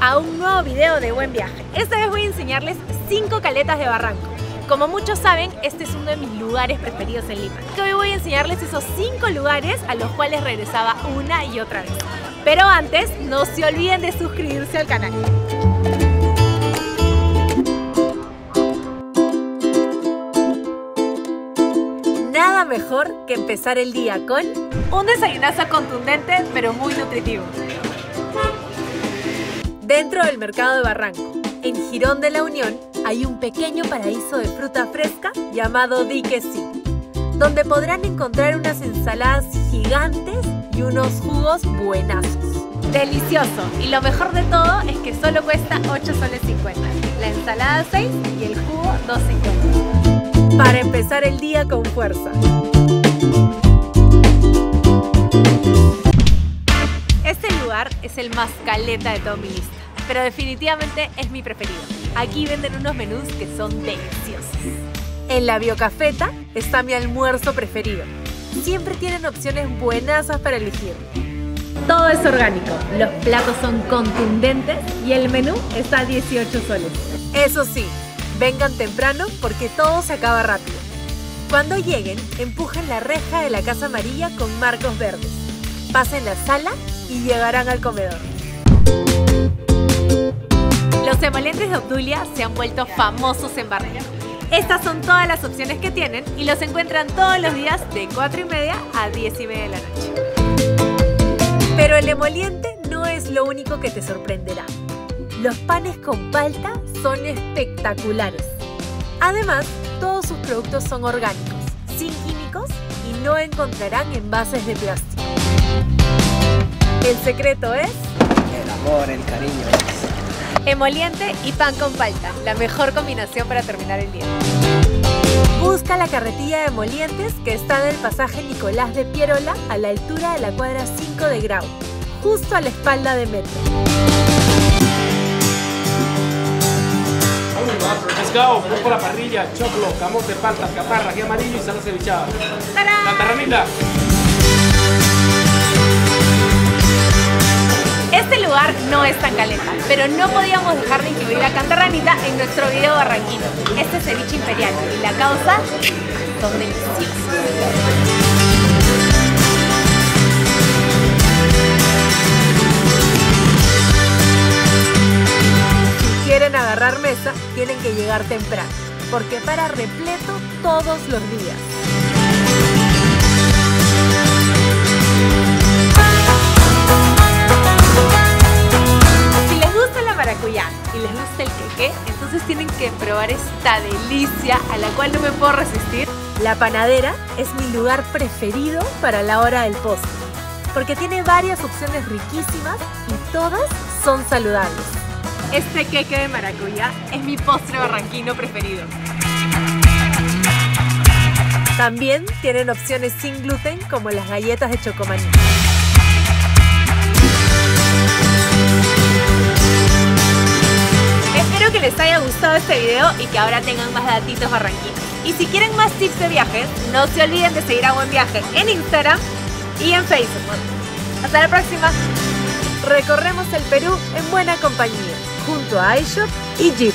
A un nuevo video de Buen Viaje. Esta vez voy a enseñarles 5 caletas de Barranco. Como muchos saben, este es uno de mis lugares preferidos en Lima. Hoy voy a enseñarles esos 5 lugares a los cuales regresaba una y otra vez. Pero antes, no se olviden de suscribirse al canal. Nada mejor que empezar el día con un desayunazo contundente pero muy nutritivo. Dentro del mercado de Barranco, en Girón de la Unión, hay un pequeño paraíso de fruta fresca llamado Dique donde podrán encontrar unas ensaladas gigantes y unos jugos buenazos. Delicioso y lo mejor de todo es que solo cuesta 8 soles 50, la ensalada 6 y el jugo 2.50. Para empezar el día con fuerza. Este lugar es el más caleta de toda mi lista, pero definitivamente es mi preferido. Aquí venden unos menús que son deliciosos. En la Biocafeta está mi almuerzo preferido. Siempre tienen opciones buenas para elegir. Todo es orgánico, los platos son contundentes y el menú está a 18 soles. Eso sí, vengan temprano porque todo se acaba rápido. Cuando lleguen, empujen la reja de la Casa Amarilla con marcos verdes. Pasen la sala y llegarán al comedor. Los emolentes de Obdulia se han vuelto famosos en Barranco. Estas son todas las opciones que tienen y los encuentran todos los días de 4 y media a 10 y media de la noche. Pero el emoliente no es lo único que te sorprenderá. Los panes con palta son espectaculares. Además, todos sus productos son orgánicos, sin químicos y no encontrarán envases de plástico. El secreto es... El amor, el cariño. Emoliente y pan con palta, la mejor combinación para terminar el día. Busca la carretilla de Emolientes que está en el pasaje Nicolás de Pierola a la altura de la cuadra 5 de Grau, justo a la espalda de Metro. Pescado, por la parrilla, choclo, camote, palta, caparra, ají amarillo y salsa cevichada. La no es tan caleta, pero no podíamos dejar de incluir a Cantarranita en nuestro video barranquino. Este ceviche imperial y la causa son deliciosos. Si quieren agarrar mesa, tienen que llegar temprano, porque para repleto todos los días. Entonces tienen que probar esta delicia a la cual no me puedo resistir. La panadera es mi lugar preferido para la hora del postre, porque tiene varias opciones riquísimas y todas son saludables. Este queque de maracuyá es mi postre barranquino preferido. También tienen opciones sin gluten como las galletas de chocomaní. Que les haya gustado este video y que ahora tengan más datitos barranquinos. Y si quieren más tips de viajes, no se olviden de seguir a Buen Viaje en Instagram y en Facebook. Hasta la próxima. Recorremos el Perú en buena compañía, junto a iShop y Jeep.